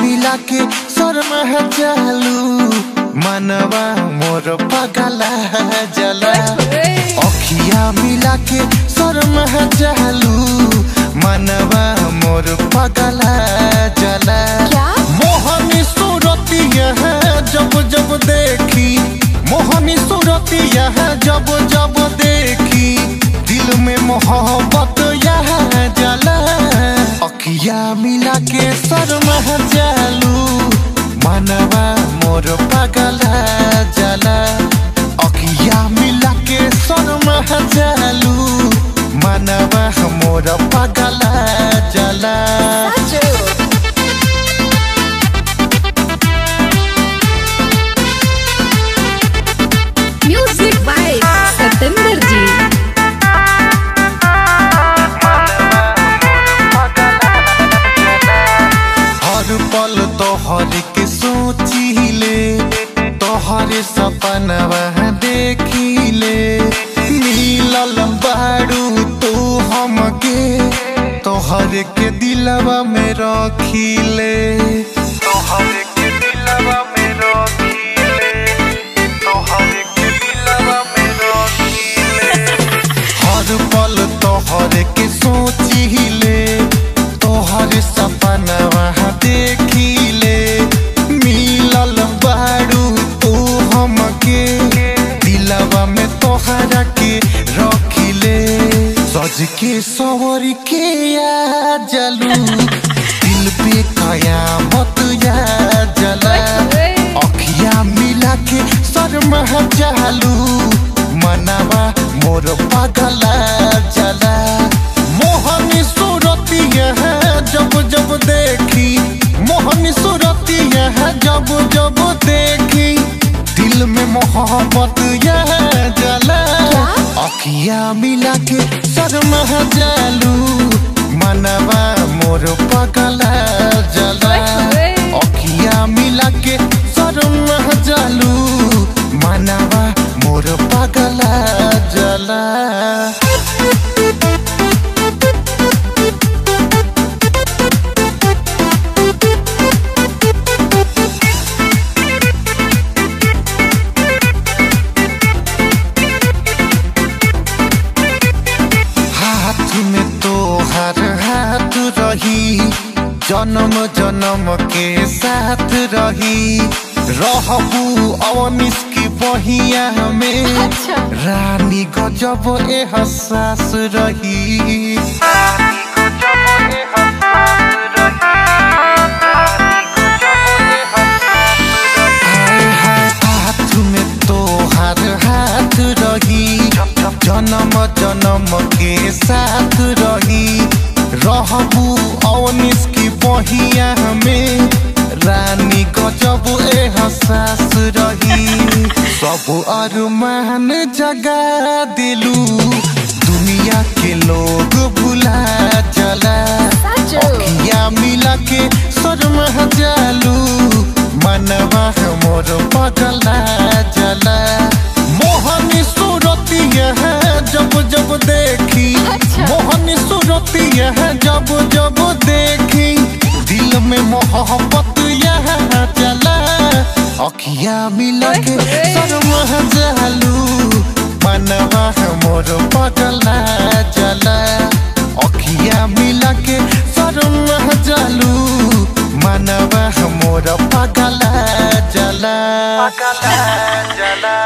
मिला के शर्म जालू मनवा मनवा मोर पगला जला। अखिया मिला के शर्म जालू मनवा मोर पगला जला। मोहनी सूरतिया है जब जब देखी। मोहनी सूरतिया है जब जब देखी। दिल में मोहब्बत यह जला। अखिया मिला के शर्म जालू मनवा मोर पागल जला अखिया मिला के शर्म जालू मानवा मोर पगला सपनवा देखिले मिलल बारू तू हमके। तोहर के दिलवा में रखिले तोहर के दिलवा में रखिले तोहर के दिलवा में रखिले हर पल तोहर के सोचिले तोहर सपनवा सज के सवर के आ जलू। दिल पे कयामत या जला। अखिया मिला के शर्म जालू। मनवा मोर पगला जला। मोहनी सूरतिया है जब जब देखी। मोहनी सूरतिया है जब जब देखी। दिल में मोहब्बत यह अखिया मिला के शर्म जालू मनवा जन्म जन्म के साथ रही। रहबू अवनिस की बहिया में। अच्छा। रानी गजब एहसास रही। रानी गजब एहसास हाय हाय हाथ में तो रही। जन्म जन्म के साथ रही। रहबू अवनिस सब अरमान जगा दिलू। दुनिया के लोग भुला चला अखिया मिला के शर्म जालू मनवा मोर बदला जला। मोहनी सूरतिया है जब जब देखी। अच्छा। मोहनी सूरतिया है अखिया मिला के शर्म जालू मनवा मोर पगला जला अखिया मिला के जालू मनवा मोर पगला जला पगला जला